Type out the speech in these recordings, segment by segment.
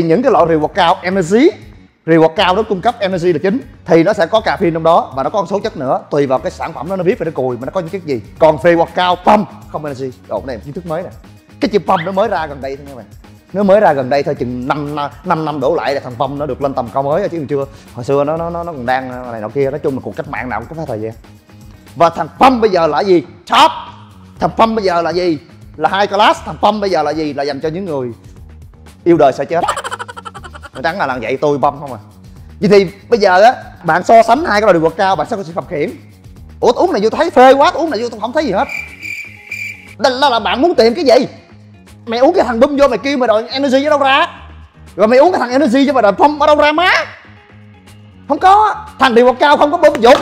thì những cái loại reward cao energy reward cao nó cung cấp energy là chính thì nó sẽ có caffeine trong đó và nó có một số chất nữa tùy vào cái sản phẩm đó nó viết về nó cùi mà nó có những chất gì. Còn reward cao pump không energy ồ cái này kiến thức mới nè. Cái chữ pump nó mới ra gần đây thôi nha bạn. Nó mới ra gần đây thôi chừng 5, 5 năm đổ lại là thằng pump nó được lên tầm cao mới chứ còn chưa. Hồi xưa nó nó nó còn đang này nọ kia nói chung là cuộc cách mạng nào cũng có phải thời gian. Và thằng pump bây giờ là gì? Top! Thằng pump bây giờ là gì? Là hai class thằng pump bây giờ là gì? Là dành cho những người yêu đời sợ chết nó trắng là làm vậy tôi băm không à. Vậy thì bây giờ á bạn so sánh hai cái loại đồ vật cao bạn sẽ có sự khập khiển. Ủa uống này vô thấy phê quá uống này vô tôi không thấy gì hết. Đó là, là bạn muốn tìm cái gì? Mày uống cái thằng bum vô mày kêu mày đòi energy ở đâu ra? Rồi mày uống cái thằng energy cho mày đòi pump ở đâu ra má? Không có. Thằng điều quật cao không có bơm dục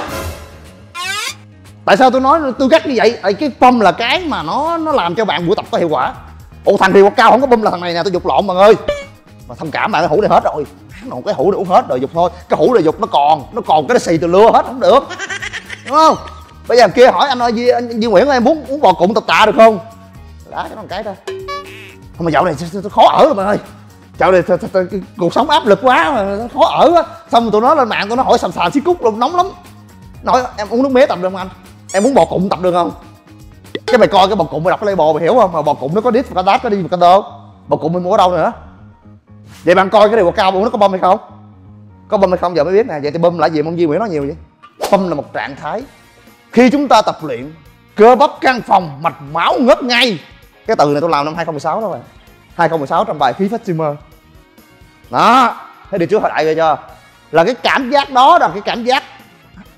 tại sao tôi nói tôi gắt như vậy? Tại cái pump là cái mà nó nó làm cho bạn buổi tập có hiệu quả. Ủa thằng điều quật cao không có bơm là thằng này nè tôi dục lộn mọi người mà thông cảm bạn cái hũ này hết rồi. Còn cái hũ này uống hết rồi dục thôi. Cái hũ này dục nó còn nó còn cái nó xì từ lưa hết không được. Đúng không? Bây giờ kia hỏi anh ơi Duy, anh Duy Nguyễn em muốn uống bò cụm tập tạ được không? Đá cho nó một cái thôi không mà dạo này khó ở rồi bạn ơi. Dạo này cuộc sống áp lực quá mà khó ở á. Xong tụi nó lên mạng tụi nó hỏi sầm sà xí cút luôn nóng lắm. Nói em uống nước mía tập được không anh? Em muốn bò cụm tập được không? Cái mày coi cái bò cụm mày đọc cái label mày hiểu không? Mà bò cụm nó có đít và có đát có đi và có đô bò cụm mày mua ở đâu nữa? Vậy bạn coi cái điều cao bụng nó có bơm hay không? Có bơm hay không giờ mới biết nè. Vậy thì bơm lại gì? Mong duy nguyễn nói nhiều vậy? Bơm là một trạng thái. Khi chúng ta tập luyện, cơ bắp căng phòng, mạch máu ngất ngay. Cái từ này tôi làm năm 2016 đó bạn. 2016 trong bài khí phách streamer đó. Thấy được chưa hồi đại rồi chưa? Là cái cảm giác đó là cái cảm giác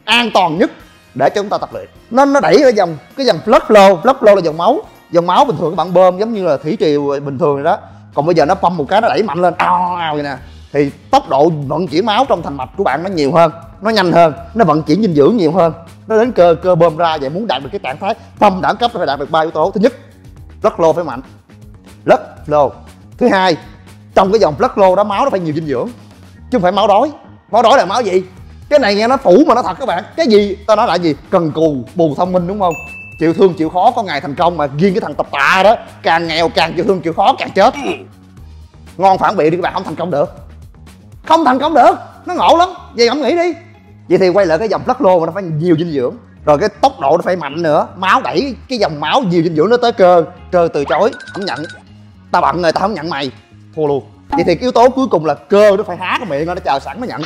an toàn nhất để cho chúng ta tập luyện. Nó nó đẩy cái dòng cái dòng blood flow blood flow là dòng máu. Dòng máu bình thường các bạn bơm giống như là thủy triều bình thường rồi đó còn bây giờ nó pump một cái nó đẩy mạnh lên. Ao ao vậy nè. Thì tốc độ vận chuyển máu trong thành mạch của bạn nó nhiều hơn, nó nhanh hơn, nó vận chuyển dinh dưỡng nhiều hơn. Nó đến cơ cơ bơm ra vậy muốn đạt được cái trạng thái pump đẳng cấp phải đạt được ba yếu tố. Thứ nhất, blood flow phải mạnh. Blood flow. Thứ hai, trong cái dòng blood flow đó máu nó phải nhiều dinh dưỡng, chứ không phải máu đói. Máu đói là máu gì? Cái này nghe nó phủ mà nó thật các bạn. Cái gì? Tao nói lại gì? Cần cù, bù thông minh đúng không? Chịu thương chịu khó có ngày thành công mà riêng cái thằng tập tạ đó càng nghèo càng chịu thương chịu khó càng chết. Ngon phản biện đi các bạn không thành công được. Không thành công được nó ngộ lắm. Vậy không nghĩ đi. Vậy thì quay lại cái dòng blood flow mà nó phải nhiều dinh dưỡng. Rồi cái tốc độ nó phải mạnh nữa. Máu đẩy cái dòng máu nhiều dinh dưỡng nó tới cơ cơ từ chối. Không nhận. Ta bận rồi ta không nhận mày. Thua luôn. Vậy thì cái yếu tố cuối cùng là cơ nó phải há cái miệng nó chờ sẵn nó nhận.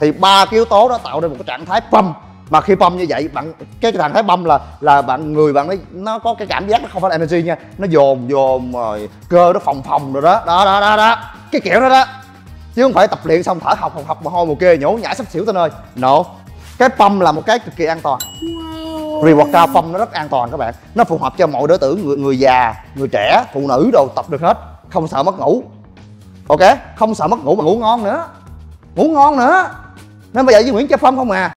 Thì ba cái yếu tố đó tạo nên một cái trạng thái pump mà khi băm như vậy bạn cái trạng thái băm là là bạn người bạn nó nó có cái cảm giác nó không phải là energy nha. Nó dồn dồn rồi cơ nó phồng phồng rồi đó. Đó đó đó đó. Cái kiểu đó đó. Chứ không phải tập luyện xong thở học học học mà hôi một kê nhổ nhả sắp xỉu tới nơi nổ cái pump là một cái cực kỳ an toàn. Cao pump nó rất an toàn các bạn. Nó phù hợp cho mọi đối tượng người, người già người trẻ phụ nữ đồ tập được hết. Không sợ mất ngủ. Ok? Không sợ mất ngủ mà ngủ ngon nữa. Ngủ ngon nữa. Nên bây giờ với nguyễn cha phong không à